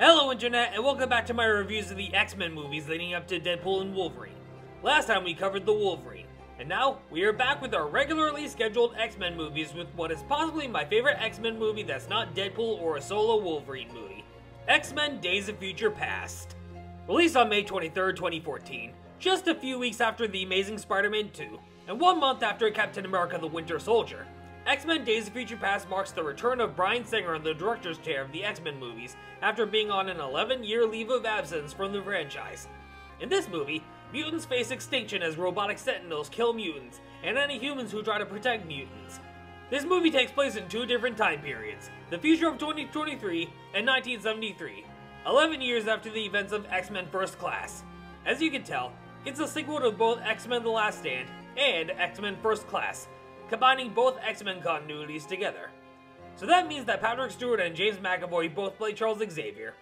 Hello Internet, and welcome back to my reviews of the X-Men movies leading up to Deadpool and Wolverine. Last time we covered the Wolverine, and now we are back with our regularly scheduled X-Men movies with what is possibly my favorite X-Men movie that's not Deadpool or a solo Wolverine movie. X-Men Days of Future Past. Released on May 23, 2014, just a few weeks after The Amazing Spider-Man 2, and one month after Captain America the Winter Soldier, X-Men Days of Future Past marks the return of Bryan Singer in the director's chair of the X-Men movies after being on an 11-year leave of absence from the franchise. In this movie, mutants face extinction as robotic sentinels kill mutants and any humans who try to protect mutants. This movie takes place in two different time periods, the future of 2023 and 1973, 11 years after the events of X-Men First Class. As you can tell, it's a sequel to both X-Men The Last Stand and X-Men First Class, combining both X-Men continuities together. So that means that Patrick Stewart and James McAvoy both play Charles Xavier,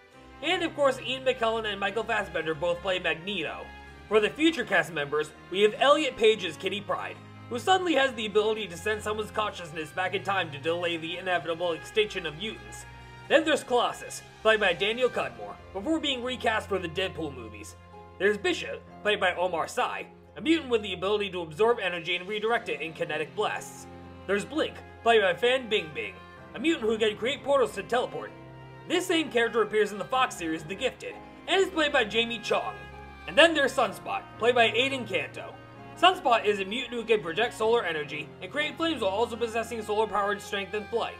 and of course Ian McKellen and Michael Fassbender both play Magneto. For the future cast members, we have Elliot Page as Kitty Pryde, who suddenly has the ability to send someone's consciousness back in time to delay the inevitable extinction of mutants. Then there's Colossus, played by Daniel Cudmore, before being recast for the Deadpool movies. There's Bishop, played by Omar Sy, a mutant with the ability to absorb energy and redirect it in kinetic blasts. There's Blink, played by Fan Bingbing, a mutant who can create portals to teleport. This same character appears in the Fox series The Gifted, and is played by Jamie Chung. And then there's Sunspot, played by Adan Canto. Sunspot is a mutant who can project solar energy and create flames while also possessing solar-powered strength and flight.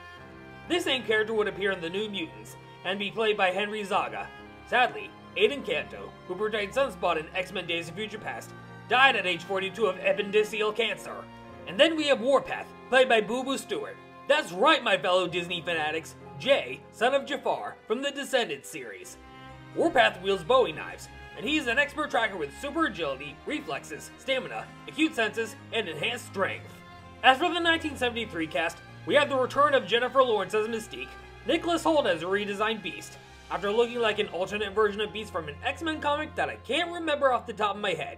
This same character would appear in The New Mutants, and be played by Henry Zaga. Sadly, Adan Canto, who portrayed Sunspot in X-Men Days of Future Past, died at age 42 of appendiceal cancer. And then we have Warpath, played by Boo Boo Stewart. That's right, my fellow Disney fanatics, Jay, son of Jafar, from the Descendants series. Warpath wields Bowie knives, and he is an expert tracker with super agility, reflexes, stamina, acute senses, and enhanced strength. As for the 1973 cast, we have the return of Jennifer Lawrence as Mystique, Nicholas Hoult as a redesigned Beast, after looking like an alternate version of Beast from an X-Men comic that I can't remember off the top of my head.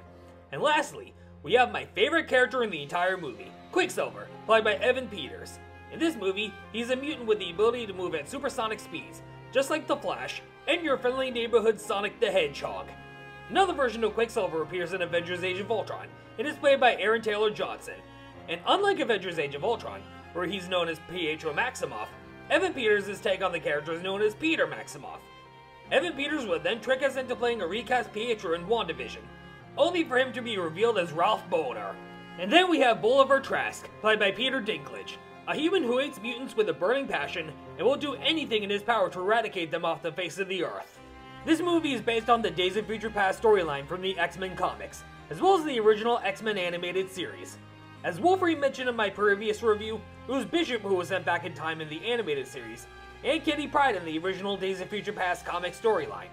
And lastly, we have my favorite character in the entire movie, Quicksilver, played by Evan Peters. In this movie, he's a mutant with the ability to move at supersonic speeds, just like The Flash, and your friendly neighborhood Sonic the Hedgehog. Another version of Quicksilver appears in Avengers Age of Ultron, and is played by Aaron Taylor Johnson. And unlike Avengers Age of Ultron, where he's known as Pietro Maximoff, Evan Peters' take on the character is known as Peter Maximoff. Evan Peters would then trick us into playing a recast Pietro in WandaVision, only for him to be revealed as Ralph Bohner. And then we have Bolivar Trask, played by Peter Dinklage, a human who hates mutants with a burning passion and will do anything in his power to eradicate them off the face of the earth. This movie is based on the Days of Future Past storyline from the X-Men comics, as well as the original X-Men animated series. As Wolverine mentioned in my previous review, it was Bishop who was sent back in time in the animated series, and Kitty Pryde in the original Days of Future Past comic storyline.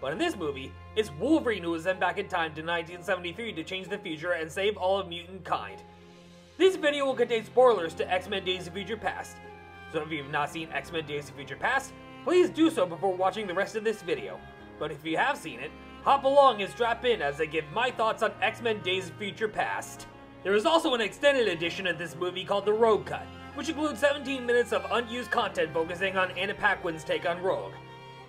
But in this movie, it's Wolverine who is sent back in time to 1973 to change the future and save all of mutant kind. This video will contain spoilers to X-Men Days of Future Past, so if you've not seen X-Men Days of Future Past, please do so before watching the rest of this video. But if you have seen it, hop along and strap in as I give my thoughts on X-Men Days of Future Past. There is also an extended edition of this movie called the Rogue Cut, which includes 17 minutes of unused content focusing on Anna Paquin's take on Rogue.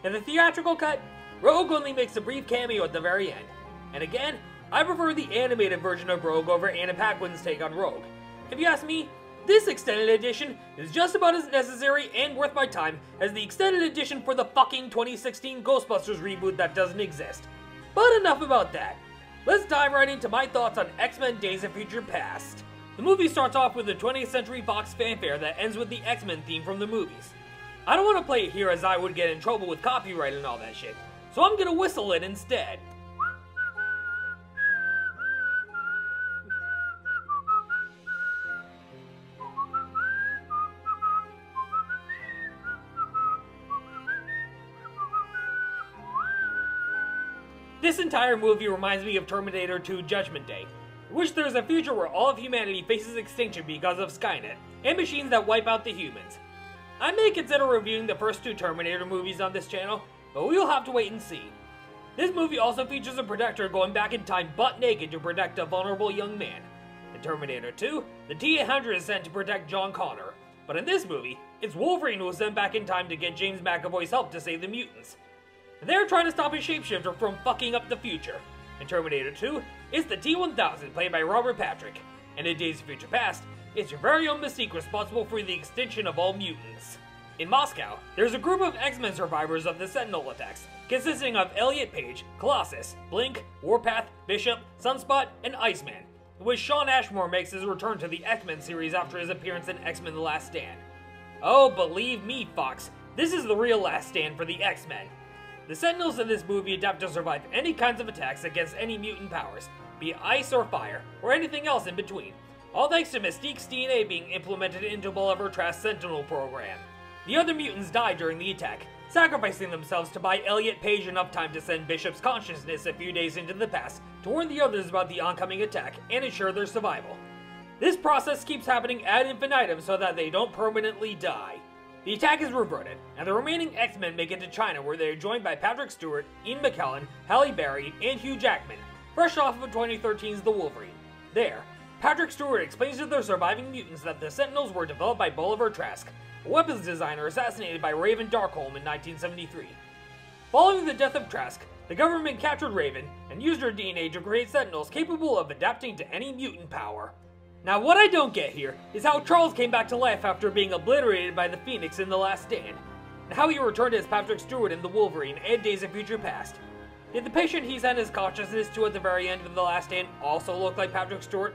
In the theatrical cut, Rogue only makes a brief cameo at the very end. And again, I prefer the animated version of Rogue over Anna Paquin's take on Rogue. If you ask me, this extended edition is just about as necessary and worth my time as the extended edition for the fucking 2016 Ghostbusters reboot that doesn't exist. But enough about that. Let's dive right into my thoughts on X-Men Days of Future Past. The movie starts off with the 20th Century Fox fanfare that ends with the X-Men theme from the movies. I don't want to play it here as I would get in trouble with copyright and all that shit, so I'm gonna whistle it instead. This entire movie reminds me of Terminator 2 Judgment Day, in which there is a future where all of humanity faces extinction because of Skynet, and machines that wipe out the humans. I may consider reviewing the first two Terminator movies on this channel, but we will have to wait and see. This movie also features a protector going back in time butt naked to protect a vulnerable young man. In Terminator 2, the T-800 is sent to protect John Connor, but in this movie, it's Wolverine who is sent back in time to get James McAvoy's help to save the mutants. they're trying to stop a shapeshifter from fucking up the future. In Terminator 2, it's the T-1000 played by Robert Patrick, and in Days of Future Past, it's your very own Mystique responsible for the extinction of all mutants. In Moscow, there's a group of X-Men survivors of the Sentinel attacks, consisting of Elliot Page, Colossus, Blink, Warpath, Bishop, Sunspot, and Iceman, in which Shawn Ashmore makes his return to the X-Men series after his appearance in X-Men The Last Stand. Oh, believe me, Fox, this is the real Last Stand for the X-Men. The Sentinels in this movie adapt to survive any kinds of attacks against any mutant powers, be it ice or fire, or anything else in between, all thanks to Mystique's DNA being implemented into Bolivar Trask's Sentinel program. The other mutants die during the attack, sacrificing themselves to buy Elliot Page enough time to send Bishop's consciousness a few days into the past to warn the others about the oncoming attack and ensure their survival. This process keeps happening ad infinitum so that they don't permanently die. The attack is reverted, and the remaining X-Men make it to China where they are joined by Patrick Stewart, Ian McKellen, Halle Berry, and Hugh Jackman, fresh off of 2013's The Wolverine. There, Patrick Stewart explains to the surviving mutants that the Sentinels were developed by Bolivar Trask, weapons designer assassinated by Raven Darkholme in 1973. Following the death of Trask, the government captured Raven and used her DNA to create Sentinels capable of adapting to any mutant power. Now, what I don't get here is how Charles came back to life after being obliterated by the Phoenix in The Last Stand, and how he returned as Patrick Stewart in The Wolverine and Days of Future Past. Did the patient he sent his consciousness to at the very end of The Last Stand also look like Patrick Stewart?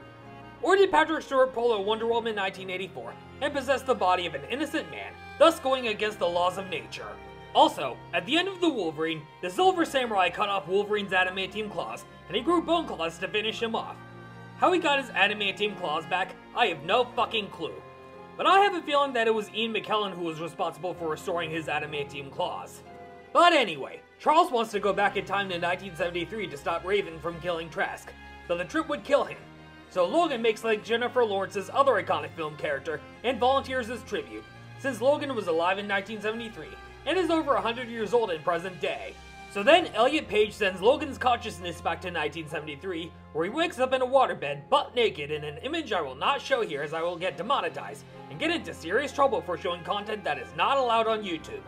Or did Patrick Stewart pull a Wonder Woman 1984 and possess the body of an innocent man, thus going against the laws of nature? Also, at the end of The Wolverine, the Silver Samurai cut off Wolverine's adamantium claws, and he grew bone claws to finish him off. How he got his adamantium claws back, I have no fucking clue. But I have a feeling that it was Ian McKellen who was responsible for restoring his adamantium claws. But anyway, Charles wants to go back in time to 1973 to stop Raven from killing Trask, but the trip would kill him. So Logan makes like Jennifer Lawrence's other iconic film character and volunteers as tribute, since Logan was alive in 1973 and is over 100 years old in present day. So then Elliot Page sends Logan's consciousness back to 1973, where he wakes up in a waterbed, butt naked, in an image I will not show here as I will get demonetized, and get into serious trouble for showing content that is not allowed on YouTube.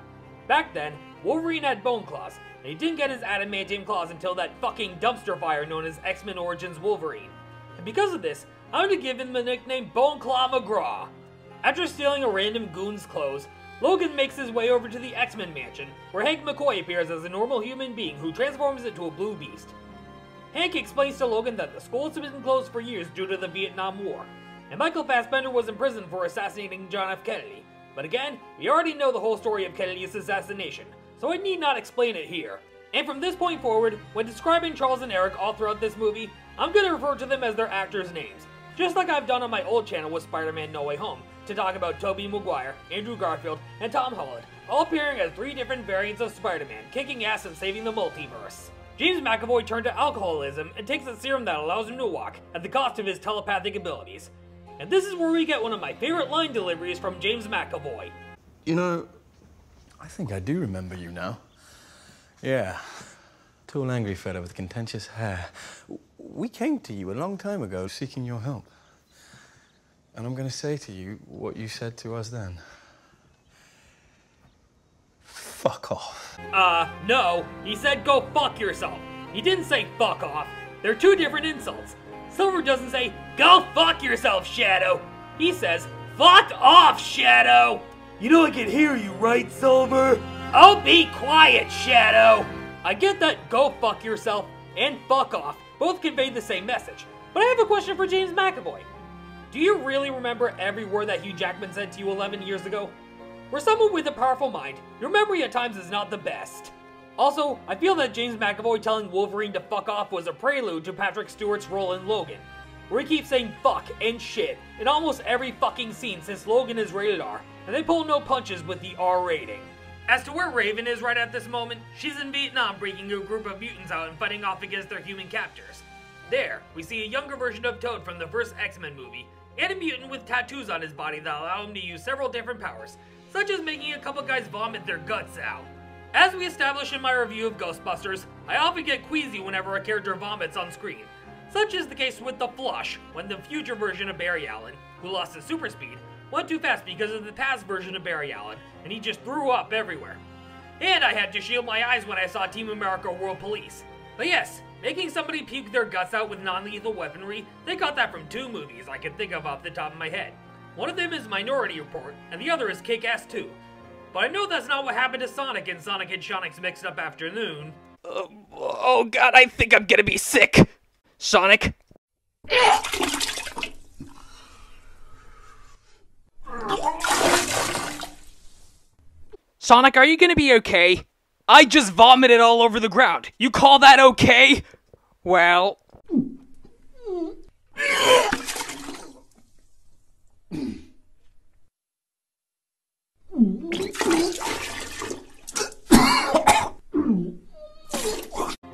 Back then, Wolverine had bone claws, and he didn't get his adamantium claws until that fucking dumpster fire known as X-Men Origins Wolverine. And because of this, I'm gonna give him the nickname Bone Claw McGraw. After stealing a random goon's clothes, Logan makes his way over to the X-Men mansion, where Hank McCoy appears as a normal human being who transforms into a blue beast. Hank explains to Logan that the school has been closed for years due to the Vietnam War, and Michael Fassbender was in prison for assassinating John F. Kennedy. But again, we already know the whole story of Kennedy's assassination, so I need not explain it here. And from this point forward, when describing Charles and Eric all throughout this movie, I'm gonna refer to them as their actors' names, just like I've done on my old channel with Spider-Man No Way Home, to talk about Tobey Maguire, Andrew Garfield, and Tom Holland, all appearing as three different variants of Spider-Man, kicking ass and saving the multiverse. James McAvoy turned to alcoholism and takes a serum that allows him to walk at the cost of his telepathic abilities. And this is where we get one of my favorite line deliveries from James McAvoy. You know, I think I do remember you now. Yeah. Tall, angry fella with contentious hair. We came to you a long time ago seeking your help. And I'm going to say to you what you said to us then. Fuck off. Uh, no. He said go fuck yourself. He didn't say fuck off. They're two different insults. Silver doesn't say go fuck yourself, Shadow. He says fuck off, Shadow. You know I can hear you, right, Silver? Oh, be quiet, Shadow. I get that go fuck yourself and fuck off both conveyed the same message. But I have a question for James McAvoy. Do you really remember every word that Hugh Jackman said to you 11 years ago? For someone with a powerful mind, your memory at times is not the best. Also, I feel that James McAvoy telling Wolverine to fuck off was a prelude to Patrick Stewart's role in Logan, where he keeps saying fuck and shit in almost every fucking scene since Logan is rated R, and they pull no punches with the R rating. As to where Raven is right at this moment, she's in Vietnam breaking a group of mutants out and fighting off against their human captors. There, we see a younger version of Toad from the first X-Men movie, and a mutant with tattoos on his body that allow him to use several different powers, such as making a couple guys vomit their guts out. As we established in my review of Ghostbusters, I often get queasy whenever a character vomits on screen, such is the case with The Flash, when the future version of Barry Allen, who lost his super speed, went too fast because of the past version of Barry Allen, and he just threw up everywhere. And I had to shield my eyes when I saw Team America World Police. But yes, making somebody puke their guts out with non lethal weaponry, they got that from two movies I can think of off the top of my head. One of them is Minority Report, and the other is Kick Ass 2. But I know that's not what happened to Sonic in Sonic and Seanic's Mixed Up Afternoon. Uh, oh god, I think I'm gonna be sick. Sonic? Sonic, are you gonna be okay? I just vomited all over the ground. You call that okay? Well.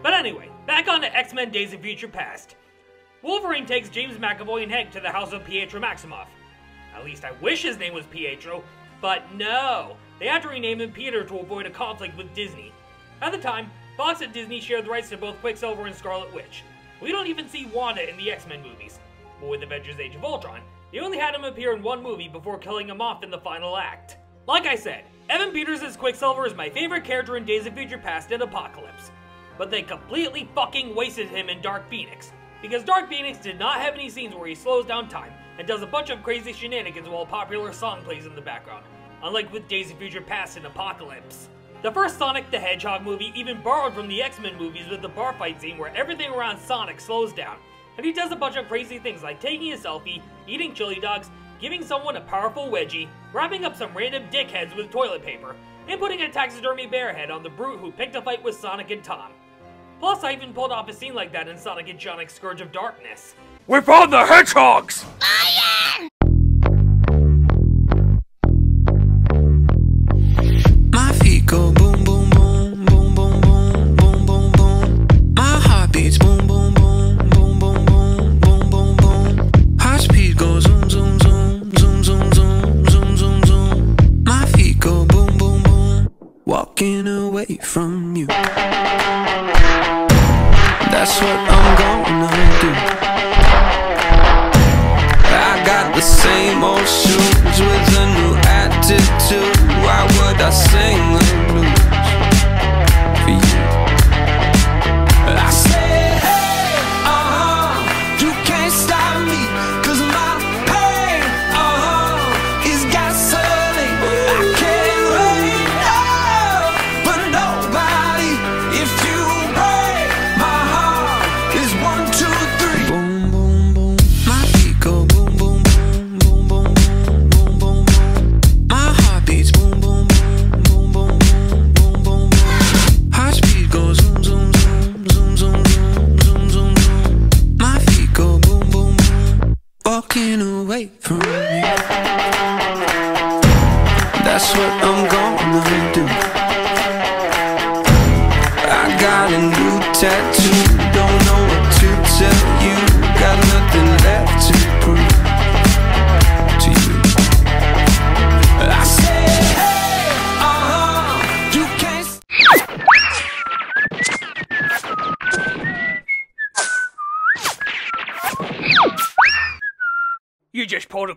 But anyway, back on to X Men Days of Future Past. Wolverine takes James McAvoy and Hank to the house of Pietro Maximoff. At least I wish his name was Pietro, but no. They had to rename him Peter to avoid a conflict with Disney. At the time, Fox and Disney shared the rights to both Quicksilver and Scarlet Witch. We don't even see Wanda in the X Men movies. But with Avengers Age of Ultron, they only had him appear in one movie before killing him off in the final act. Like I said, Evan Peters as Quicksilver is my favorite character in Days of Future Past and Apocalypse. But they completely fucking wasted him in Dark Phoenix. Because Dark Phoenix did not have any scenes where he slows down time and does a bunch of crazy shenanigans while a popular song plays in the background, unlike with Days of Future Past and Apocalypse. The first Sonic the Hedgehog movie even borrowed from the X-Men movies with the bar fight scene where everything around Sonic slows down, and he does a bunch of crazy things like taking a selfie, eating chili dogs, giving someone a powerful wedgie, wrapping up some random dickheads with toilet paper, and putting a taxidermy bear head on the brute who picked a fight with Sonic and Tom. Plus, I even pulled off a scene like that in Sonic and Seanic's Scourge of Darkness. We found the hedgehogs! My feet go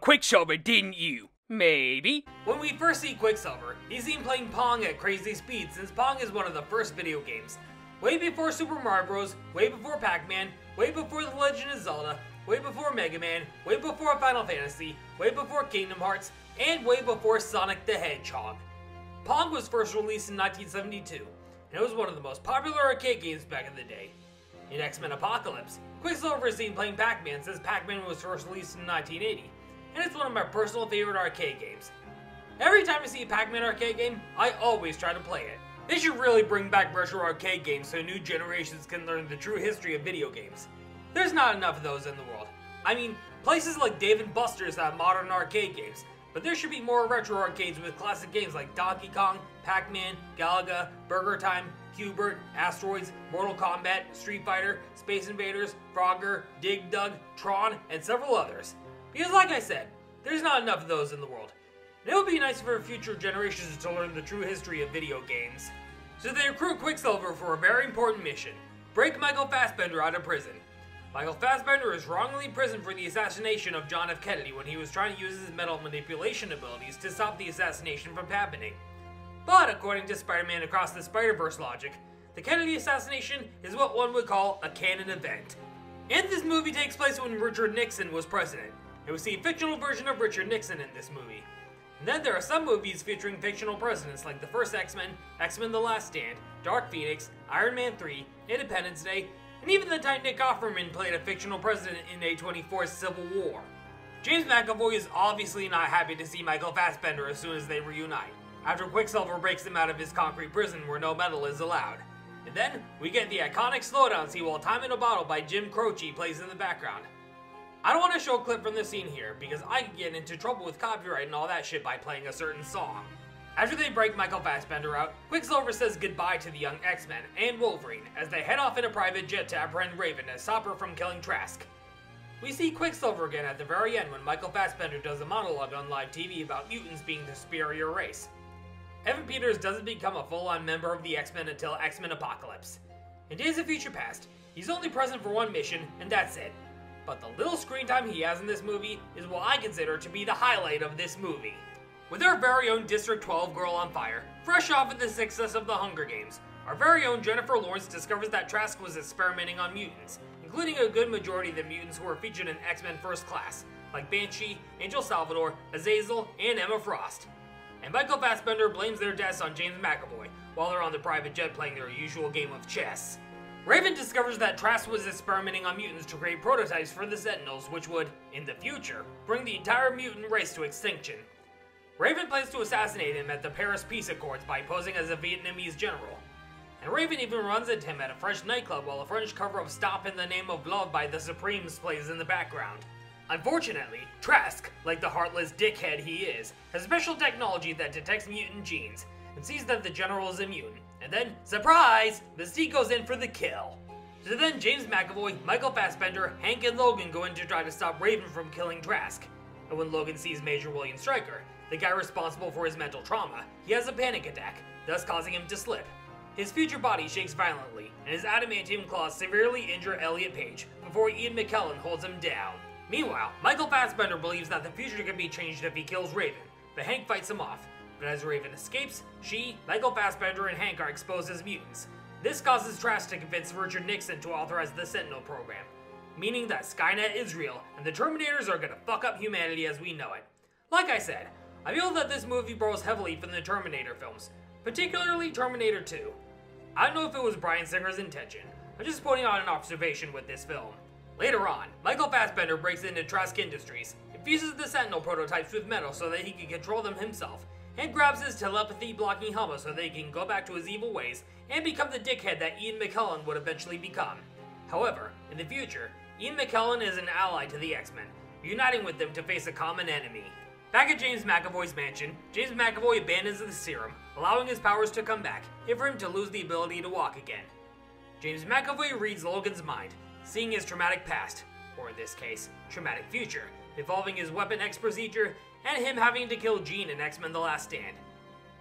Quicksilver, didn't you? Maybe. When we first see Quicksilver, he's seen playing Pong at crazy speed since Pong is one of the first video games. Way before Super Mario Bros., way before Pac-Man, way before The Legend of Zelda, way before Mega Man, way before Final Fantasy, way before Kingdom Hearts, and way before Sonic the Hedgehog. Pong was first released in 1972, and it was one of the most popular arcade games back in the day. In X-Men Apocalypse, Quicksilver is seen playing Pac-Man since Pac-Man was first released in 1980, and it's one of my personal favorite arcade games. Every time I see a Pac-Man arcade game, I always try to play it. They should really bring back retro arcade games so new generations can learn the true history of video games. There's not enough of those in the world. I mean, places like Dave and Buster's have modern arcade games, but there should be more retro arcades with classic games like Donkey Kong, Pac-Man, Galaga, Burger Time, Qbert, Asteroids, Mortal Kombat, Street Fighter, Space Invaders, Frogger, Dig Dug, Tron, and several others. Because like I said, there's not enough of those in the world. And it would be nice for future generations to learn the true history of video games. So they recruit Quicksilver for a very important mission. Break Michael Fassbender out of prison. Michael Fassbender is wrongly imprisoned for the assassination of John F. Kennedy when he was trying to use his mental manipulation abilities to stop the assassination from happening. But according to Spider Man Across the Spider Verse logic, the Kennedy assassination is what one would call a canon event. And this movie takes place when Richard Nixon was president. And we see a fictional version of Richard Nixon in this movie. And then there are some movies featuring fictional presidents like the first X Men, X Men The Last Stand, Dark Phoenix, Iron Man 3, Independence Day, and even the time Nick Offerman played a fictional president in A24's Civil War. James McAvoy is obviously not happy to see Michael Fassbender as soon as they reunite, after Quicksilver breaks him out of his concrete prison where no metal is allowed. And then, we get the iconic slowdown scene while Time in a Bottle by Jim Croce plays in the background. I don't want to show a clip from the scene here because I could get into trouble with copyright and all that shit by playing a certain song. After they break Michael Fassbender out, Quicksilver says goodbye to the young X-Men and Wolverine as they head off in a private jet to apprehend Raven to stop her from killing Trask. We see Quicksilver again at the very end when Michael Fassbender does a monologue on live TV about mutants being the superior race. Evan Peters doesn't become a full-on member of the X-Men until X-Men Apocalypse. In Days of Future Past, he's only present for one mission, and that's it. But the little screen time he has in this movie is what I consider to be the highlight of this movie. With our very own District 12 girl on fire, fresh off of the success of the Hunger Games, our very own Jennifer Lawrence discovers that Trask was experimenting on mutants, including a good majority of the mutants who were featured in X-Men First Class, like Banshee, Angel Salvadore, Azazel, and Emma Frost. And Michael Fassbender blames their deaths on James McAvoy, while they're on the private jet playing their usual game of chess. Raven discovers that Trask was experimenting on mutants to create prototypes for the Sentinels, which would, in the future, bring the entire mutant race to extinction. Raven plans to assassinate him at the Paris Peace Accords by posing as a Vietnamese general. And Raven even runs into him at a French nightclub while a French cover of Stop in the Name of Love by the Supremes plays in the background. Unfortunately, Trask, like the heartless dickhead he is, has special technology that detects mutant genes and sees that the general is a mutant. And then, surprise, Mystique goes in for the kill. So then James McAvoy, Michael Fassbender, Hank, and Logan go in to try to stop Raven from killing Trask. And when Logan sees Major William Stryker, the guy responsible for his mental trauma, he has a panic attack, thus causing him to slip. His future body shakes violently, and his adamantium claws severely injure Elliot Page before Ian McKellen holds him down. Meanwhile, Michael Fassbender believes that the future can be changed if he kills Raven, but Hank fights him off. But as Raven escapes, she, Michael Fassbender, and Hank are exposed as mutants. This causes Trask to convince Richard Nixon to authorize the Sentinel program, meaning that Skynet is real, and the Terminators are gonna fuck up humanity as we know it. Like I said, I feel that this movie borrows heavily from the Terminator films, particularly Terminator 2. I don't know if it was Bryan Singer's intention, I'm just pointing out an observation with this film. Later on, Michael Fassbender breaks into Trask Industries, infuses the Sentinel prototypes with metal so that he can control them himself, and grabs his telepathy blocking helmet so he can go back to his evil ways and become the dickhead that Ian McKellen would eventually become. However, in the future, Ian McKellen is an ally to the X Men, uniting with them to face a common enemy. Back at James McAvoy's mansion, James McAvoy abandons the serum, allowing his powers to come back, and for him to lose the ability to walk again. James McAvoy reads Logan's mind, seeing his traumatic past, or in this case, traumatic future, involving his Weapon X procedure and him having to kill Jean in X Men The Last Stand.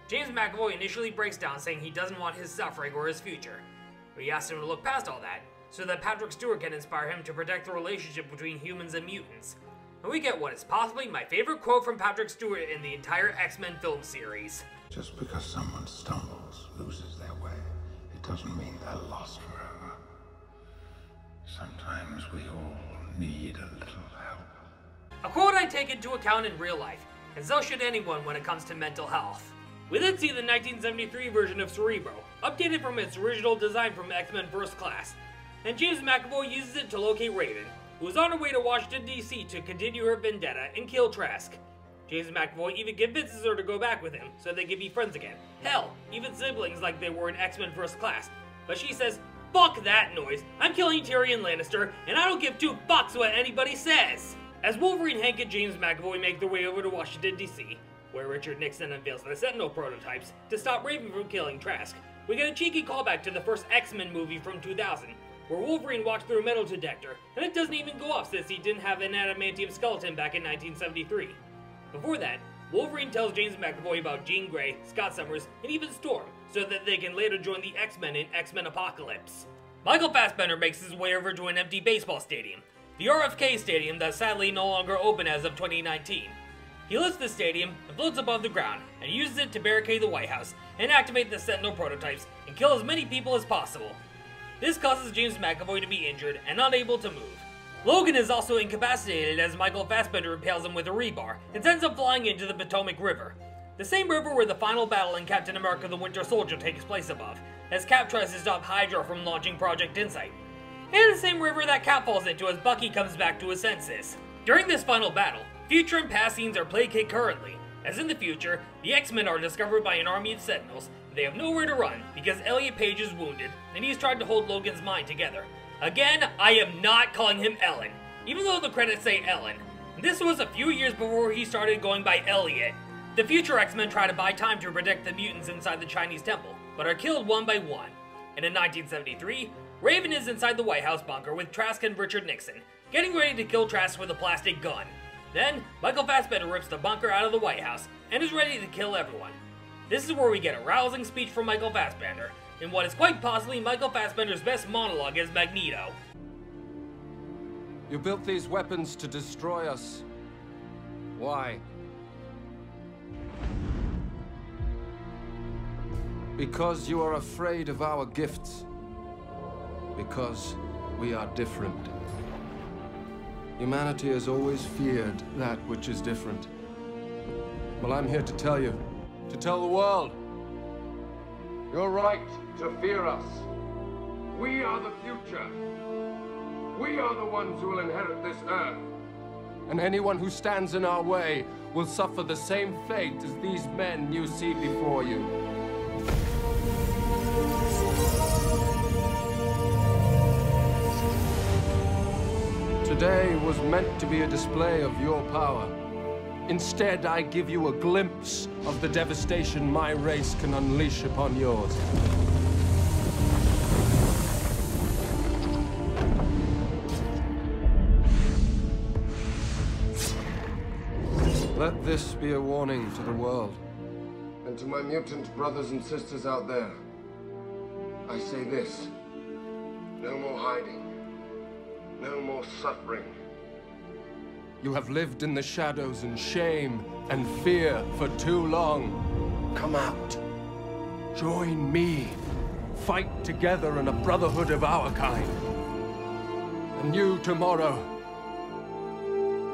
James McAvoy initially breaks down saying he doesn't want his suffering or his future, he asks him to look past all that so that Patrick Stewart can inspire him to protect the relationship between humans and mutants. And we get what is possibly my favorite quote from Patrick Stewart in the entire X Men film series. Just because someone stumbles, loses their way, it doesn't mean they're lost forever. Sometimes we all need a little. A quote I take into account in real life, and so should anyone when it comes to mental health. We then see the 1973 version of Cerebro, updated from its original design from X Men First Class, and James McAvoy uses it to locate Raven, who is on her way to Washington, D.C. to continue her vendetta and kill Trask. James McAvoy even convinces her to go back with him so they can be friends again. Hell, even siblings like they were in X Men First Class. But she says, Fuck that noise. I'm killing Tyrion Lannister, and I don't give two fucks what anybody says. As Wolverine, Hank, and James McAvoy make their way over to Washington, D.C., where Richard Nixon unveils the Sentinel prototypes to stop Raven from killing Trask, we get a cheeky callback to the first X Men movie from 2000, where Wolverine walks through a metal detector, and it doesn't even go off since he didn't have an adamantium skeleton back in 1973. Before that, Wolverine tells James McAvoy about Jean Grey, Scott Summers, and even Storm, so that they can later join the X-Men in X-Men Apocalypse. Michael Fassbender makes his way over to an empty baseball stadium, the RFK Stadium that's sadly no longer open as of 2019. He lifts the stadium and floats above the ground and uses it to barricade the White House and activate the Sentinel prototypes and kill as many people as possible. This causes James McAvoy to be injured and unable to move. Logan is also incapacitated as Michael Fassbender impales him with a rebar and sends him flying into the Potomac River, the same river where the final battle in Captain America the Winter Soldier takes place above, as Cap tries to stop Hydra from launching Project Insight. And the same river that Cap falls into as Bucky comes back to his senses. During this final battle, future and past scenes are played concurrently, as in the future, the X-Men are discovered by an army of Sentinels, they have nowhere to run because Elliot Page is wounded, and he's tried to hold Logan's mind together. Again, I am not calling him Ellen, even though the credits say Ellen. This was a few years before he started going by Elliot. The future X-Men try to buy time to protect the mutants inside the Chinese temple, but are killed one by one. And in 1973, Raven is inside the White House bunker with Trask and Richard Nixon, getting ready to kill Trask with a plastic gun. Then, Michael Fassbender rips the bunker out of the White House and is ready to kill everyone. This is where we get a rousing speech from Michael Fassbender, in what is quite possibly Michael Fassbender's best monologue as Magneto. You built these weapons to destroy us. Why? Because you are afraid of our gifts. Because we are different. Humanity has always feared that which is different. Well, I'm here to tell you, to tell the world. You're right to fear us. We are the future. We are the ones who will inherit this earth. And anyone who stands in our way will suffer the same fate as these men you see before you. Today was meant to be a display of your power. Instead, I give you a glimpse of the devastation my race can unleash upon yours. Let this be a warning to the world. And to my mutant brothers and sisters out there, I say this. No more hiding. No more suffering. You have lived in the shadows in shame and fear for too long. Come out. Join me. Fight together in a brotherhood of our kind. A new tomorrow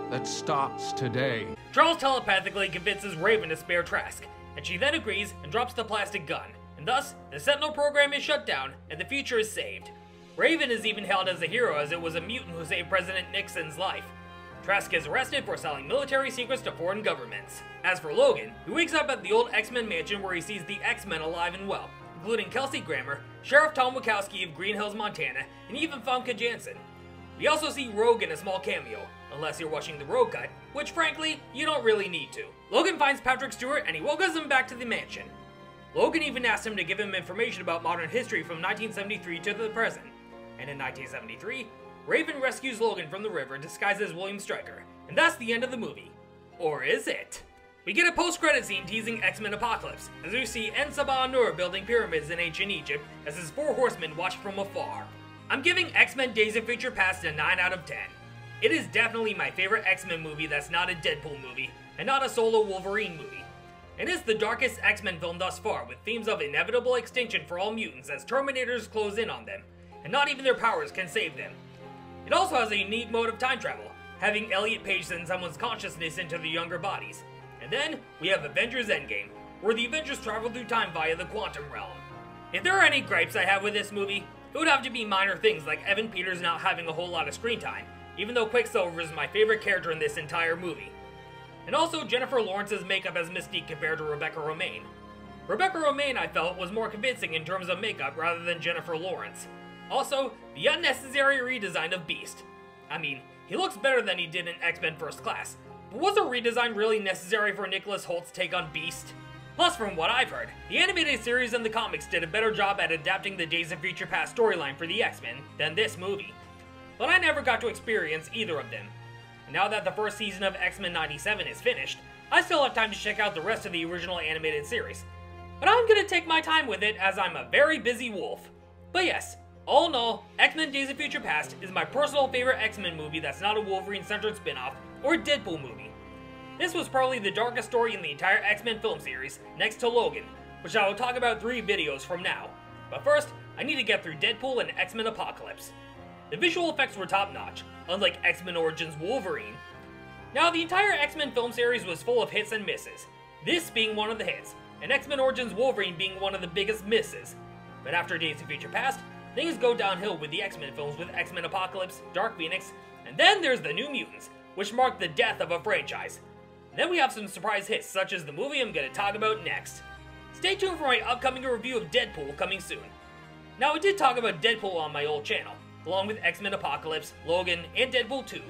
that starts today. Charles telepathically convinces Raven to spare Trask, and she then agrees and drops the plastic gun, and thus, the Sentinel program is shut down and the future is saved. Raven is even hailed as a hero as it was a mutant who saved President Nixon's life. Trask is arrested for selling military secrets to foreign governments. As for Logan, he wakes up at the old X-Men mansion where he sees the X-Men alive and well, including Kelsey Grammer, Sheriff Tom Wachowski of Green Hills, Montana, and even Famke Janssen. We also see Rogue in a small cameo, unless you're watching the Rogue cut, which frankly, you don't really need to. Logan finds Patrick Stewart and he welcomes him back to the mansion. Logan even asks him to give him information about modern history from 1973 to the present. And in 1973, Raven rescues Logan from the river disguised as William Stryker, and that's the end of the movie. Or is it? We get a post-credit scene teasing X-Men Apocalypse, as we see En-Sabah Nur building pyramids in ancient Egypt as his four horsemen watch from afar. I'm giving X-Men Days of Future Past a 9 out of 10. It is definitely my favorite X-Men movie that's not a Deadpool movie, and not a solo Wolverine movie. And It is the darkest X-Men film thus far, with themes of inevitable extinction for all mutants as Terminators close in on them, and not even their powers can save them. It also has a unique mode of time travel, having Elliot Page send someone's consciousness into the younger bodies. And then, we have Avengers Endgame, where the Avengers travel through time via the quantum realm. If there are any gripes I have with this movie, it would have to be minor things like Evan Peters not having a whole lot of screen time, even though Quicksilver is my favorite character in this entire movie. And also Jennifer Lawrence's makeup as Mystique compared to Rebecca Romijn. Rebecca Romijn, I felt, was more convincing in terms of makeup rather than Jennifer Lawrence. Also, the unnecessary redesign of Beast. I mean, he looks better than he did in X-Men First Class, but was a redesign really necessary for Nicholas Hoult's take on Beast? Plus, from what I've heard, the animated series and the comics did a better job at adapting the Days of Future Past storyline for the X-Men than this movie. But I never got to experience either of them. Now that the first season of X-Men 97 is finished, I still have time to check out the rest of the original animated series. But I'm gonna take my time with it as I'm a very busy wolf. But yes, all in all, X-Men Days of Future Past is my personal favorite X-Men movie that's not a Wolverine-centered spin-off or Deadpool movie. This was probably the darkest story in the entire X-Men film series, next to Logan, which I will talk about three videos from now. But first, I need to get through Deadpool and X-Men Apocalypse. The visual effects were top notch, unlike X-Men Origins Wolverine. Now, the entire X-Men film series was full of hits and misses, this being one of the hits, and X-Men Origins Wolverine being one of the biggest misses. But after Days of Future Past, things go downhill with the X-Men films with X-Men Apocalypse, Dark Phoenix, and then there's the New Mutants, which marked the death of a franchise. Then we have some surprise hits, such as the movie I'm going to talk about next. Stay tuned for my upcoming review of Deadpool coming soon. Now, I did talk about Deadpool on my old channel, along with X Men Apocalypse, Logan, and Deadpool 2,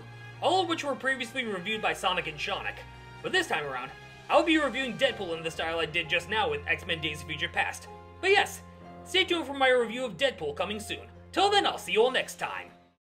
all of which were previously reviewed by Sonic and Seanic. But this time around, I'll be reviewing Deadpool in the style I did just now with X Men Days of Future Past. But yes, stay tuned for my review of Deadpool coming soon. Till then, I'll see you all next time.